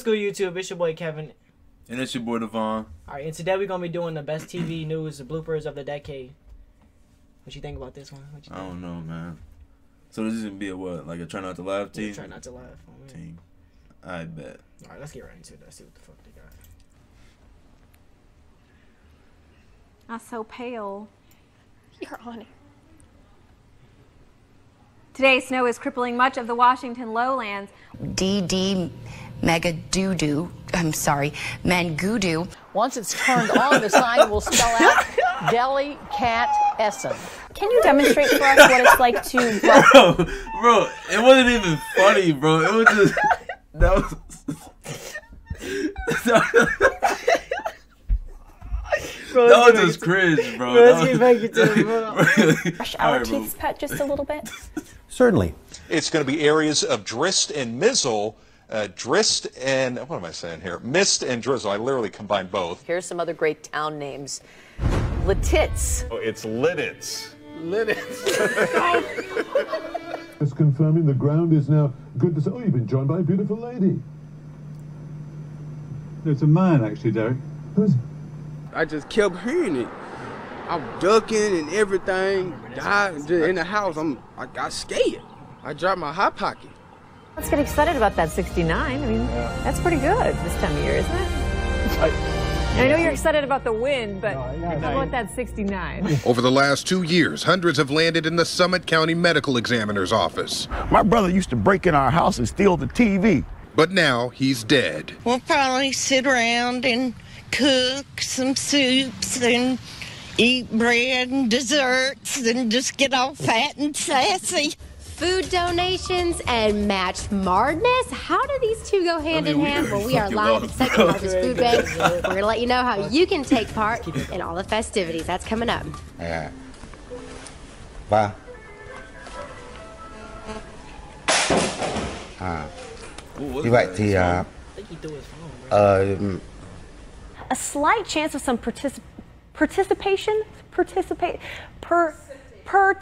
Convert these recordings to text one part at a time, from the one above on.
What's good, YouTube? It's your boy Kevin. And it's your boy Devon. All right, and today we're gonna be doing the best TV news, the bloopers of the decade. What you think about this one? What you I don't know, man. So this is gonna be a what? Like a try not to laugh Yeah, team? Try not to laugh. Oh, team. I bet. All right, let's get right into it. Let's see what the fuck they got. I'm so pale. You're on it. Today, snow is crippling much of the Washington lowlands. DD Mega Doo Doo. I'm sorry, Mangudu. Once it's turned on, the sign will spell out Deli Cat Essen. Can you demonstrate for us what it's like to Bro, bro, it wasn't even funny, bro. It was just that was. Bro, that was just cringe, bro. Bro, let's That get was- back into it, bro. brush our right, teeth pet just a little bit? Certainly. It's going to be areas of drist and mizzle. Uh, drist and what am I saying here? Mist and drizzle. I literally combined both. Here's some other great town names. Lititz. Oh, it's Lidditz. It's confirming the ground is now good to say. Oh, you've been joined by a beautiful lady. It's a man, actually, Derek. Who's I just kept hearing it. I'm ducking and everything. Died in the house. I'm I got scared. I dropped my hot pocket. Let's get excited about that 69. I mean, that's pretty good this time of year, isn't it? And I know you're excited about the wind, but how about that 69? Over the last two years, hundreds have landed in the Summit County Medical Examiner's office. My brother used to break in our house and steal the TV. But now he's dead. We'll probably sit around and cook some soups and eat bread and desserts and just get all fat and sassy. Food donations and match smartness. How do these two go hand I mean, in hand? Well, we are live at. Second Harvest Food Bank. We're going to let you know how you can take part in all the festivities. That's coming up. Yeah. Bye. Ah. Ooh, what's You right, the, uh, I think he threw his phone, bro. um, A slight chance of some particip- participation? Participate? Per. Per.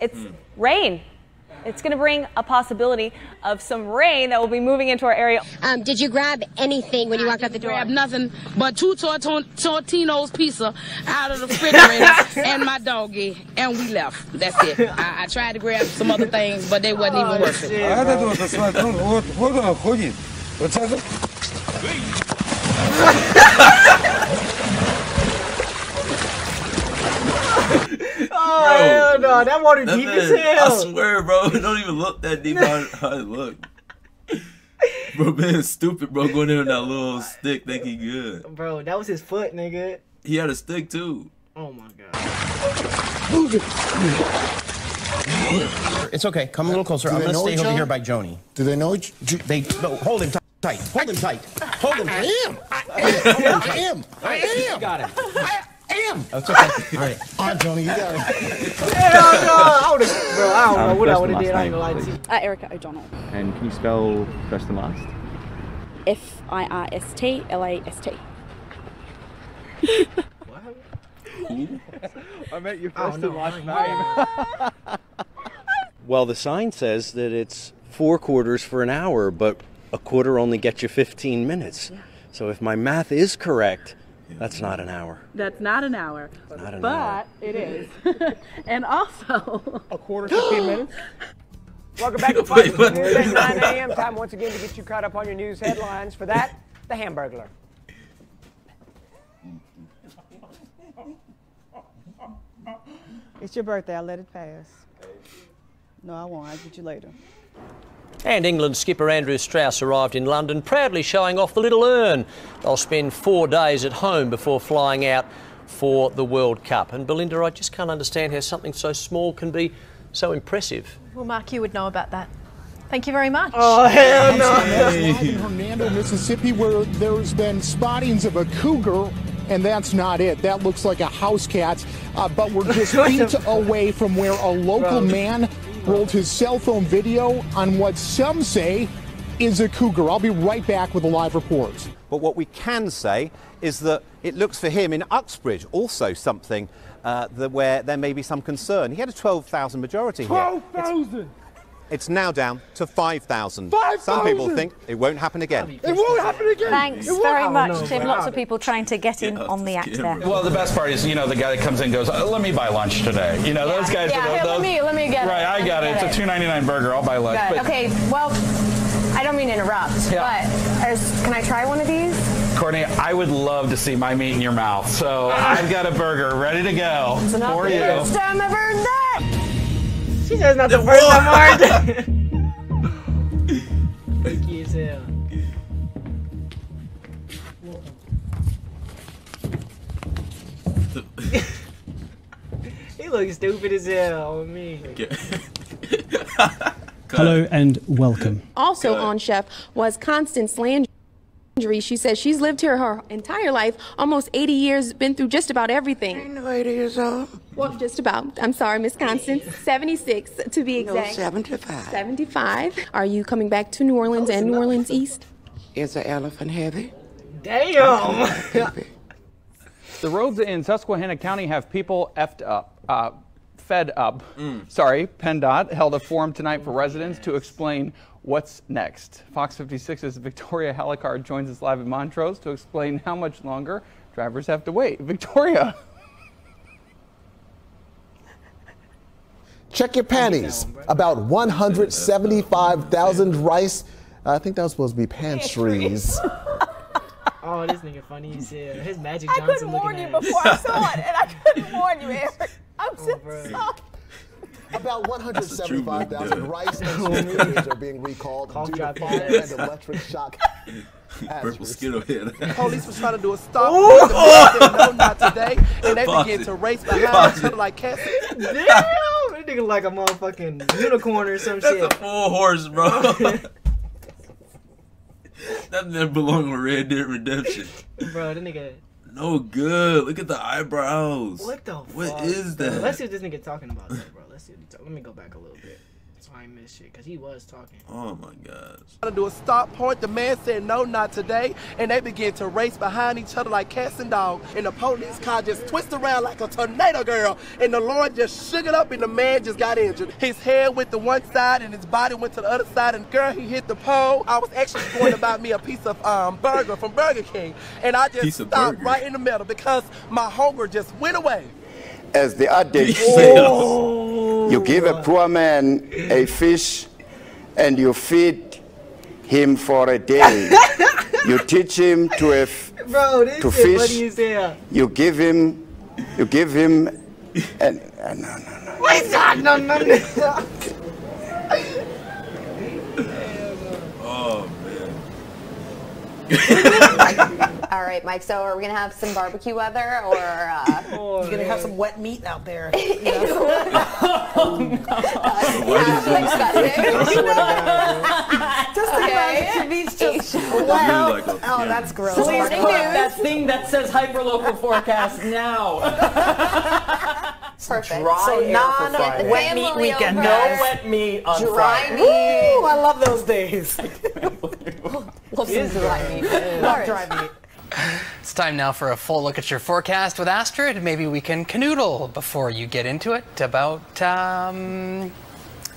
It's rain. It's going to bring a possibility of some rain that will be moving into our area. Um, did you grab anything when you walked out the door? Grab nothing but two torton- Tortino's pizza out of the refrigerator and my doggy, and we left. That's it. I, I tried to grab some other things, but they wasn't even worth it. Oh hell no, that water That deep as hell. I swear, bro. It don't even look that deep how, how it look. Bro, being stupid, bro, going in with that little stick, think he good. Bro, that was his foot, nigga. He had a stick too. Oh my god. It's okay. Come a little closer. Do I'm gonna stay over other? here by Joni. Do they know each? Do, They no, hold him t- tight. Hold him tight. Hold him tight. I am. I am. I am. I am. You got him. I am. That's okay. All right. All right, Joni, you got it. Hell no, I would have, bro. I don't know Um, what I first would have did. last I ain't gonna lie to you. Uh, Erica O'Donnell. And can you spell first and last? F I R S T L A S T. I meant your I don't know. last name. Well, the sign says that it's four quarters for an hour, but a quarter only gets you 15 minutes. So if my math is correct, that's not an hour. That's not an hour, Not an but hour. it is. and also, A quarter, to 15 minutes? Welcome back to Wait, Fox? News at 9 a.m. Time once again to get you caught up on your news headlines. For that, the Hamburglar. It's your birthday. I'll let it pass. No, I won't. I'll get you later. And England skipper Andrew Strauss arrived in London, proudly showing off the little urn. They'll spend four days at home before flying out for the World Cup. And Belinda, I just can't understand how something so small can be so impressive. Well, Mark, you would know about that. Thank you very much. Oh hell That's no. in Hernando, Mississippi, where there's been spottings of a cougar, and that's not it. That looks like a house cat, uh, but we're just feet away from where a local man rolled his cell phone video on what some say is a cougar. I'll be right back with a live report. But what we can say is that it looks for him in Uxbridge also something uh, that where there may be some concern. He had a 12,000 majority here. 12,000! It's now down to 5,000. Some people think it won't happen again. It won't happen again. Thanks It won't very happen. much, Tim. Lots of people trying to get in on the act there. Well, the best part is, you know, the guy that comes in and goes, "Uh, "Let me buy lunch today." You know, those guys. Yeah, are the- here, let me- let me get it. Right, I got me it. It's a two ninety nine burger. I'll buy lunch. But Okay, well, I don't mean to interrupt, Yeah. but is, can I try one of these? Courtney, I would love to see my meat in your mouth. So I've got a burger ready to go It's for you. first time I've heard that. She says not the first time I heard that. Freaky as hell. he looks stupid as hell on me. Hello and welcome. Also on Chef was Constance Landry. She says she's lived here her entire life, almost 80 years, been through just about everything. Ain't no 80 years old. Well, just about. I'm sorry, Miss Constance. 76 to be exact. No, exact. 75. 75. Are you coming back to New Orleans and New Orleans East? Is the elephant heavy? Damn. heavy. The roads in Susquehanna County have people effed up. Uh, fed up. Sorry, PennDOT held a forum tonight for residents to explain what's next. Fox 56's Victoria Halicard joins us live in Montrose to explain how much longer drivers have to wait. Victoria. Check your panties. About 175,000 rice. I think that was supposed to be pantries. Oh, this nigga funny as hell. His Magic Johnson I couldn't warn looking you ass. before I saw it, and I couldn't warn you, Eric. I'm oh, so sorry. About 175,000 rice and Oh, scooters are being recalled due to fire and electric shock. Purple Skittle head. Police was trying to do a stop. Ooh. the said, no, not today. And they Pause began it. to race behind each other like cats. Nigga like a motherfucking unicorn or some That's shit. a full horse, bro. that never belong with Red Dead Redemption. Bro, that nigga. No good. Look at the eyebrows. What the What fuck? is that? Let's see what this nigga talking about, though, bro. Let's see what he talk- Let me go back a little bit. So I ain't miss shit, because he was talking. Oh my gosh. Trying to do a stop point. The man said, no, not today. And they began to race behind each other like cats and dogs. And the police car just twisted around like a tornado girl. And the Lord just shook it up and the man just got injured. His head went to one side and his body went to the other side. And girl, he hit the pole. I was actually going to buy me a piece of um, burger from Burger King. And I just Piece stopped right in the middle because my hunger just went away. As the adage Oh. says, you give a poor man a fish and you feed him for a day. you teach him to, Bro, to fish. hell. You give him, you give him, and, uh, no, no, no. Wait, no, no, no. All right, Mike. So are we gonna have some barbecue weather, or uh, Oh, You're gonna have some wet meat out there. just imagine meat's just well, like a- oh, that's gross. Please put that thing that says hyperlocal forecast now. Perfect. Dry So air non- for Friday. Get the Wet meat weekend. No wet meat on Dry Friday. meat. Woo, I love those days. Love some dry meat. Love dry meat. It's time now for a full look at your forecast with Astrid. Maybe we can canoodle before you get into it about. Um,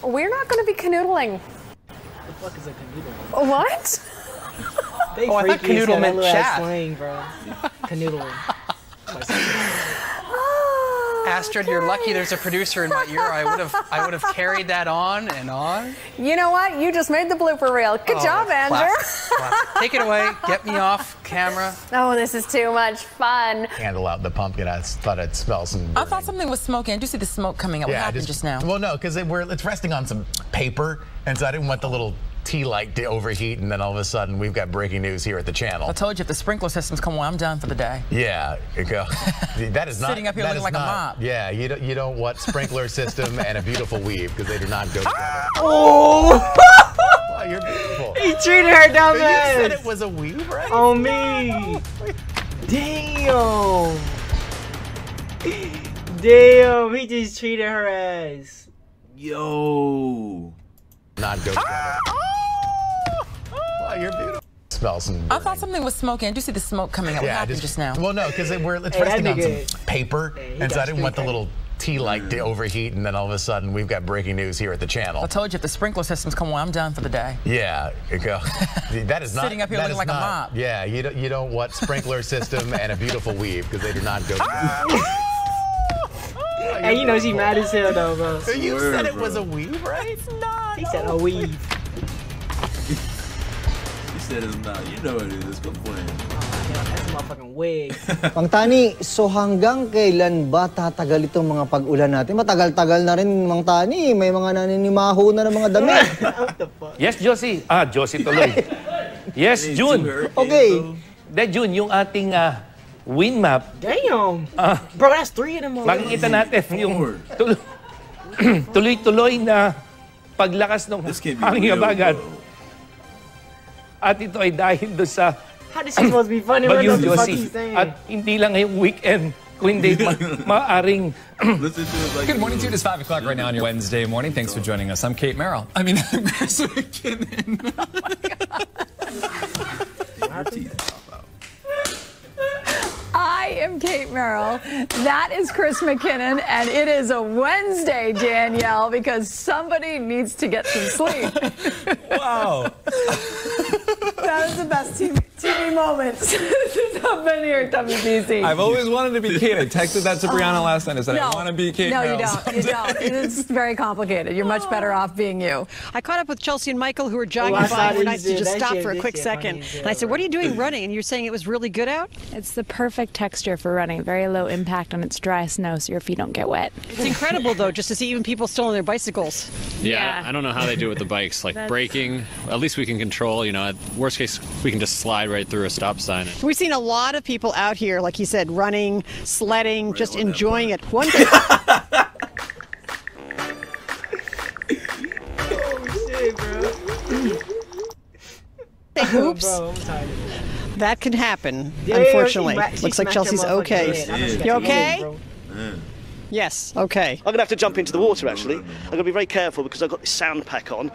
We're not going to be canoodling. the fuck is a canoodle? What? They Oh, I thought freaky as canoodle meant that little chat. slang, bro. Canoodle. Astrid, you're lucky there's a producer in my ear. I would have I would have carried that on and on. You know what? You just made the blooper reel. Good Oh, job, Andrew. classic, classic. Take it away. Get me off camera. Oh, this is too much fun. Handle out the pumpkin. I thought it smells some. I thought something was smoking. Did you see the smoke coming up? what happened just, now? Well, no, because we're it's resting on some paper, and so I didn't want the little tea light to overheat, and then all of a sudden we've got breaking news here at the channel. I told you if the sprinkler systems come on, I'm done for the day. Yeah, that is not Sitting up here looking like a not- mop. Yeah, you don't you don't want sprinkler system and a beautiful weave because they do not go together. Ah! Oh! Wow, you're beautiful. he treated her dumb You said it was a weave, right? Oh, on me. Damn. Damn, he just treated her ass. Yo. Not go together. Ah! Oh! Wow, you're beautiful. Smells some. I thought something was smoking. Did you see the smoke coming up? what Yeah, happened just, now? Well, no, because we're it's Hey, resting on nigga- some paper, he and so I didn't want the street little tea light to overheat, and then all of a sudden we've got breaking news here at the channel. I told you if the sprinkler systems come on, I'm done for the day. Yeah, go. that is not Sitting up here looking is like a not- mop. Yeah, you don't you don't want sprinkler system and a beautiful weave because they do not go. Ah! Ah! Hey, you know she mad as hell though, bro. You said it was a weave, right? It's not. He said a weave. You said it's not. You know what it is. Quit playing. That's a motherfucking wig. Mang Tani, so hanggang kailan ba tatagal itong mga pag-ulan natin? Matagal-tagal na rin, Mang Tani. May mga naninimaho na ng mga damit. Yes, Josie. Ah, Josie tuloy. yes, June. Okay. De, June, yung ating ah, wind map. Damn. Ah, Bro, that's three of them. already. makikita natin yung tuloy- tuloy-tuloy na paglakas ng hangin real, abagat. At ito ay dahil doon sa How this supposed to be funny? Bagyong Josie. At hindi lang ngayong weekend, ma- maaring to it like Good morning, dude. It's 5 o'clock right now on your Wednesday morning. Thanks for joining us. I'm Kate Merrill. I mean, I'm Chris McKinnon. I am Kate Merrill. That is Chris McKinnon, and it is a Wednesday, Danielle, because somebody needs to get some sleep. Wow. that is the best TV, TV moments since I've been here at WBC. I've always wanted to be Kate. I texted that to oh. Brianna last night. I said, I want to be Kate No, Merrill you don't. You don't. It's very complicated. You're much better off being you. I caught up with Chelsea and Michael who were jogging Oh, by. We're nice to just stop for a quick second. And I said, What are you doing running? And you're saying it was really good out? It's the perfect texture for running. Very low impact and it's dry snow so your feet don't get wet. It's incredible, though, just to see even people still on their bicycles. Yeah, I don't know how they do it with the bikes. Like braking, at least we can control. You know, worst case, we can just slide right through a stop sign. We've seen a lot of people out here, like you said, running, sledding, just enjoying it. One thing. Say hoops. Bro, I'm. That can happen, Yeah, unfortunately. she ma- Looks like Chelsea's okay. head. I know she got You the okay? bro. Yes, okay. I'm going to have to jump into the water actually. I'm going to be very careful because I've got this sound pack on.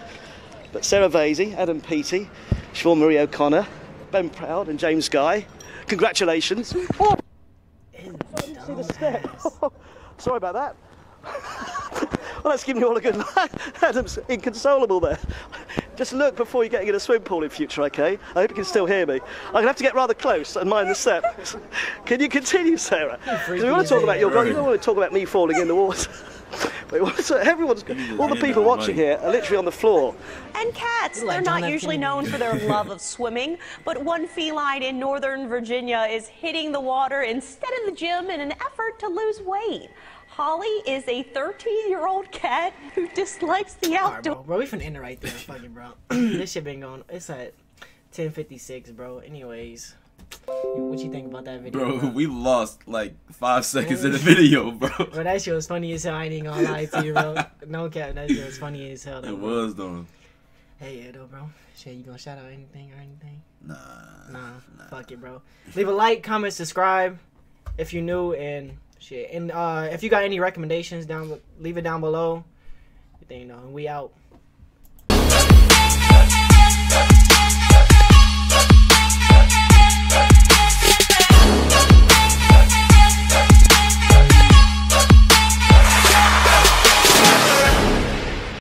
But Sarah Vasey, Adam Peaty, Siobhan Marie O'Connor, Ben Proud, and James Guy, congratulations. Oh! See the step. Sorry about that. well, that's giving you all a good laugh. Adam's inconsolable there. Just look before you get in a swim pool in future, okay? I hope you can still hear me. I'm going to have to get rather close and mind the step. Can you continue, Sarah? 'Cause we want to talk about your goal. You don't want to talk about me falling in the water. But we everyone's, all the people watching here are literally on the floor. And cats, they're not usually known for their love of swimming, but one feline in Northern Virginia is hitting the water instead of the gym in an effort to lose weight. Holly is a 13-year-old cat who dislikes the Alright, outdoors. bro. Bro, we finna end it right there. Fucking, bro. this shit been going. It's at 10:56, bro. Anyways, what you think about that video, Bro, we lost like five seconds in the video, bro. Bro, that shit was funny as hell. I ain't gonna lie to you, bro. No cap, that shit was funny as hell. Though, It bro. was though. Hey, yeah, though, bro. Shit, you gonna shout out anything or anything? Nah. Nah. Fuck it, bro. Leave a like, comment, subscribe if you're new, and shit. And uh, if you got any recommendations down, leave it down below. You think, you know, we out.